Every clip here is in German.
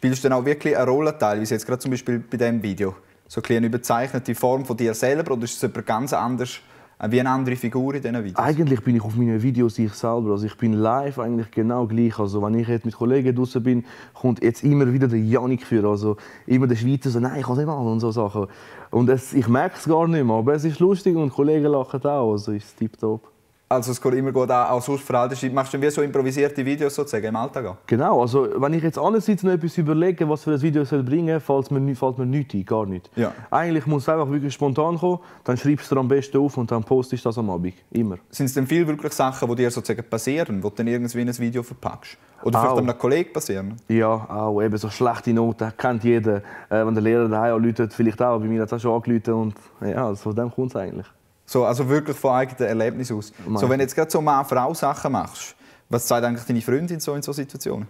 Spielst du dann auch wirklich eine Rolle teilweise, jetzt gerade zum Beispiel bei diesem Video? So ein eine überzeichnete Form von dir selber oder ist es jemand ganz anders, äh, wie eine andere Figur in diesen Videos? Eigentlich bin ich auf meinen Videos ich selber. Also ich bin live eigentlich genau gleich. Also wenn ich jetzt mit Kollegen draußen bin, kommt jetzt immer wieder der Janik für. Also immer der Schweizer so, nein, ich kann es nicht machen und so Sachen. Und es, ich merke es gar nicht mehr, aber es ist lustig und Kollegen lachen auch. Also ist tipptopp. Also es geht immer gut an, auch sonst für Machst du wie so improvisierte Videos sozusagen im Alltag? Genau, also wenn ich jetzt sitze und etwas überlege, was für ein Video soll bringen soll, fällt mir, fällt mir nichts ein, gar nicht. Ja. Eigentlich muss es einfach wirklich spontan kommen, dann schreibst du es am besten auf und dann postest du das am Abend, immer. Sind es denn viele wirklich Sachen, die dir sozusagen passieren, wo du dann irgendwie in ein Video verpackst? Oder vielleicht einem Kollegen passieren? Ja, auch eben so schlechte Noten, kennt jeder. Äh, wenn der Lehrer daheim anruft, vielleicht auch, bei mir hat es auch schon angerufen und ja, also von dem kommt es eigentlich. So, also wirklich von eigenen Erlebnis aus. So, wenn du jetzt gerade so Mann-Frau-Sachen machst, was sagt eigentlich deine Freundin so in so Situationen?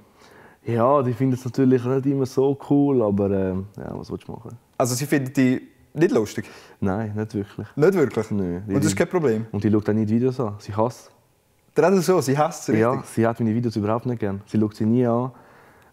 Ja, die findet es natürlich nicht immer so cool, aber äh, ja, was willst du machen? Also sie findet die nicht lustig? Nein, nicht wirklich. Nicht wirklich? Nein. Und das ist kein Problem? Und die schaut auch nicht Videos an. Sie hasst Gerade so, sie hasst es Ja, sie hat meine Videos überhaupt nicht gern. Sie schaut sie nie an.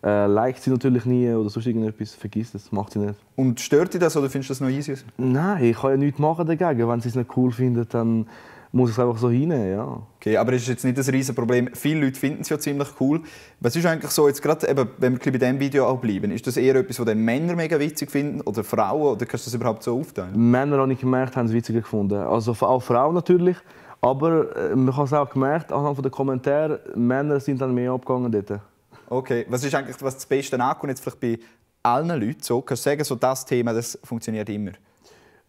Äh, liked sie natürlich nie oder sonst irgendetwas, vergisst das, macht sie nicht. Und stört dich das oder findest du das noch easy? Nein, ich kann ja nichts machen dagegen. Wenn sie es nicht cool findet, dann muss ich es einfach so hinnehmen, ja. Okay, aber es ist jetzt nicht ein riesen Problem. Viele Leute finden es ja ziemlich cool. Was ist eigentlich so, jetzt gerade eben, wenn wir bei diesem Video auch bleiben, ist das eher etwas, was Männer mega witzig finden oder Frauen? Oder kannst du das überhaupt so aufteilen? Männer, habe ich gemerkt, haben es witziger gefunden. Also auch Frauen natürlich. Aber äh, man hat es auch gemerkt, anhand der Kommentare, Männer sind dann mehr abgegangen dort. Okay, was ist eigentlich was das Beste ankommt jetzt vielleicht bei allen Leuten so? Kannst du sagen, so das Thema, das funktioniert immer?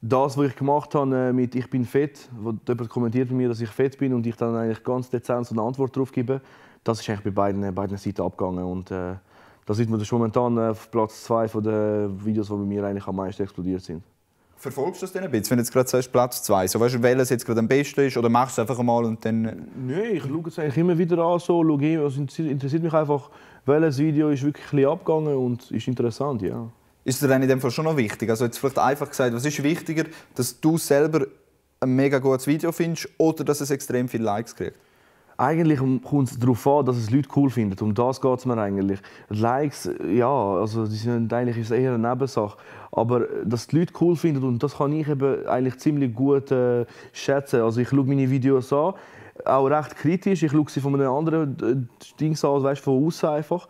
Das, was ich gemacht habe äh, mit «Ich bin fett», wo jemand kommentiert bei mir, dass ich fett bin und ich dann eigentlich ganz dezent so eine Antwort darauf gebe, das ist eigentlich bei beiden, beiden Seiten abgegangen. Und, äh, da sieht man das momentan äh, auf Platz zwei der Videos, die bei mir eigentlich am meisten explodiert sind. Verfolgst du das denn ein bisschen, wenn du jetzt gerade sagst, Platz 2? So, weißt du, welches jetzt gerade am besten ist oder machst du es einfach mal und dann... Nein, ich schaue es eigentlich immer wieder an, so, schaue, also interessiert mich einfach, welches Video ist wirklich abgegangen und ist interessant, ja. Ist dir dann in dem Fall schon noch wichtig? Also jetzt vielleicht einfach gesagt, was ist wichtiger, dass du selber ein mega gutes Video findest oder dass es extrem viele Likes kriegt? Eigentlich kommt es darauf an, dass es Leute cool finden. Um das geht es mir eigentlich. Likes, ja, also die sind eigentlich eher eine Nebensache. Aber dass die Leute cool finden und das kann ich eben eigentlich ziemlich gut äh, schätzen. Also ich schaue meine Videos an, auch recht kritisch. Ich schaue sie von einem anderen äh, Ding an, weißt, von außen einfach.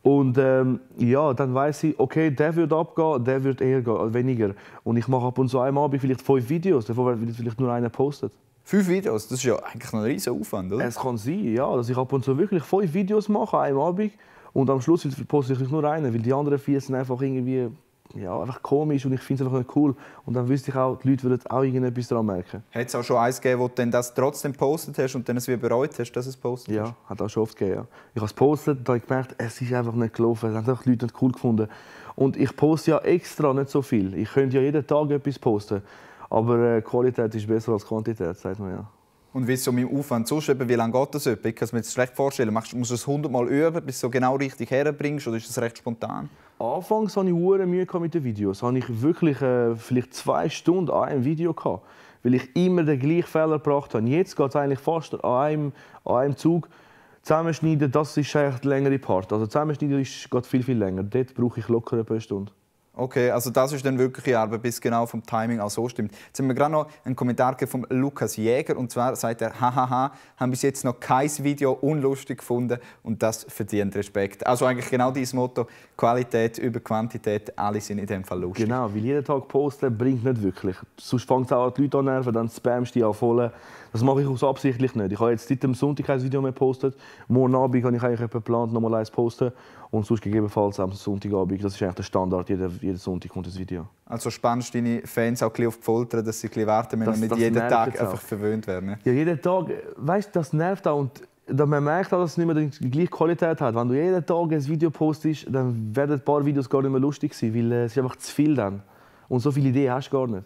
Und ähm, ja, dann weiß ich, okay, der wird abgehen, der wird eher gehen, weniger. Und ich mache ab und zu einmal vielleicht fünf Videos, davon wird vielleicht nur einer postet. Fünf Videos, das ist ja eigentlich ein riesiger Aufwand, oder? Es kann sein, ja, dass ich ab und zu wirklich fünf Videos mache an einem Abend und am Schluss poste ich nur einen, weil die anderen vier sind einfach irgendwie ja, einfach komisch und ich finde es einfach nicht cool. Und dann wüsste ich auch, die Leute würden auch irgendetwas daran merken. Hat es auch schon eins gegeben, wo du das trotzdem gepostet hast und dann es wie bereut hast, dass es postet Ja, hat auch schon oft gegeben. Ja. Ich habe es gepostet und habe gemerkt, es ist einfach nicht gelaufen. Es haben einfach die Leute nicht cool gefunden. Und ich poste ja extra nicht so viel. Ich könnte ja jeden Tag etwas posten. Aber äh, Qualität ist besser als Quantität, sagt man ja. Und wie so mit dem Aufwand sonst, wie lange geht das? Ich kann es mir jetzt schlecht vorstellen. Musst du es 100 Mal üben, bis du so genau richtig herbringst, oder ist das recht spontan? Anfangs hatte ich Mühe mit den Videos. Hatte ich wirklich äh, vielleicht zwei Stunden an einem Video gehabt, weil ich immer den gleichen Fehler gebracht habe. Jetzt geht es eigentlich fast an einem, an einem Zug. Zusammenschneiden, das ist eigentlich der längere Part. Also zusammenschneiden ist, geht viel, viel länger. Dort brauche ich locker ein paar Stunden. Okay, also das ist dann wirklich Arbeit, bis genau vom Timing auch so stimmt. Jetzt haben wir gerade noch einen Kommentar von Lukas Jäger und zwar sagt er, hahaha, haben bis jetzt noch kein Video unlustig gefunden und das verdient Respekt. Also eigentlich genau dieses Motto, Qualität über Quantität, alle sind in dem Fall lustig. Genau, weil jeden Tag posten bringt nicht wirklich. Sonst fängt es auch an die Leute an nerven, dann spammst du die auch voll. Das mache ich aus absichtlich nicht. Ich habe jetzt seit dem Sonntag kein Video mehr gepostet. Morgen Abend habe ich eigentlich geplant, nochmal eins posten. Und sonst gegebenenfalls am Sonntagabend. Das ist eigentlich der Standard. Jeden, jeden Sonntag kommt das Video. Also spannst du deine Fans auch ein auf die Folter, dass sie ein warten müssen und nicht jeden Tag einfach verwöhnt werden? Ne? Ja, jeden Tag. Weißt du, das nervt auch. Und man merkt auch, dass es nicht mehr die gleiche Qualität hat. Wenn du jeden Tag ein Video postest, dann werden ein paar Videos gar nicht mehr lustig sein, weil äh, es ist einfach zu viel dann. Und so viele Ideen hast du gar nicht.